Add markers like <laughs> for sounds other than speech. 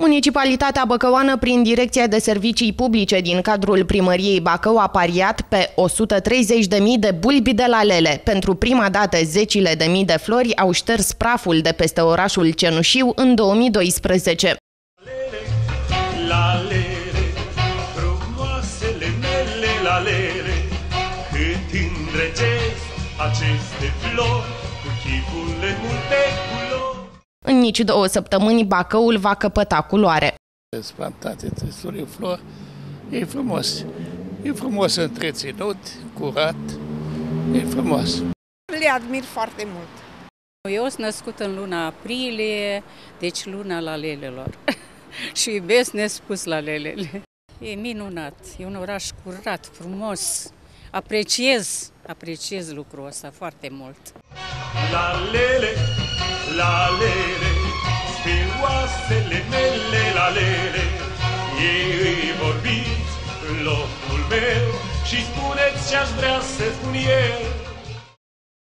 Municipalitatea Băcăoană, prin Direcția de Servicii Publice din cadrul primăriei Bacău, a pariat pe 130.000 de bulbi de la lele. Pentru prima dată, zecile de mii de flori au șters praful de peste orașul Cenușiu în 2012. Lele, la lele, frumoasele mele la lele, cât îndrăgesc aceste flori, cu chipurile multe culori. În nici două săptămâni Bacăul va căpăta culoare. Plantate de flori, e frumos. E frumos întreținut, curat, e frumos. Le admir foarte mult. Eu sunt născut în luna aprilie, deci luna la lelelor. <laughs> și iubesc nespus la lelele. E minunat, e un oraș curat, frumos. Apreciez, apreciez lucrul ăsta foarte mult. La lele, mele la lele, ei îi vorbiți în locul meu și spuneți ce-aș vrea să spun eu.